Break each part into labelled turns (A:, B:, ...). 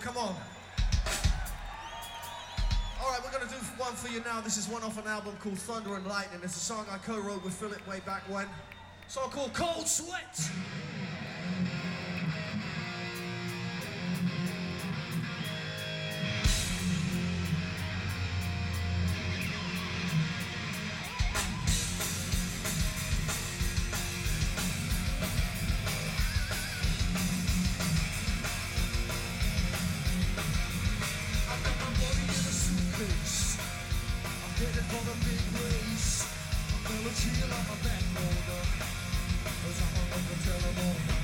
A: Come on. All right, we're going to do one for you now. This is one off an album called Thunder and Lightning. It's a song I co-wrote with Philip way back when. A song called Cold Sweat. For the big race. Feel a chill on my back border. As I'm on the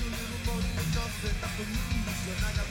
A: a little money and nothing I can lose. And I got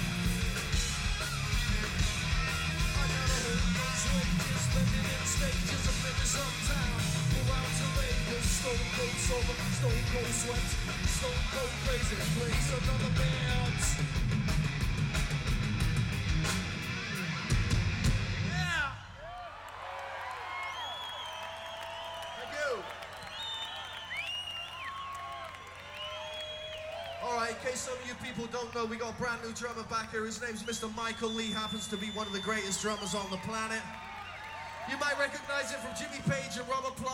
A: sober, stone cold sweat, stone cold crazy, plays another band. In case some of you people don't know, we got a brand new drummer back here. His name's Mr. Michael Lee, happens to be one of the greatest drummers on the planet. You might recognize him from Jimmy Page and Robert Plant.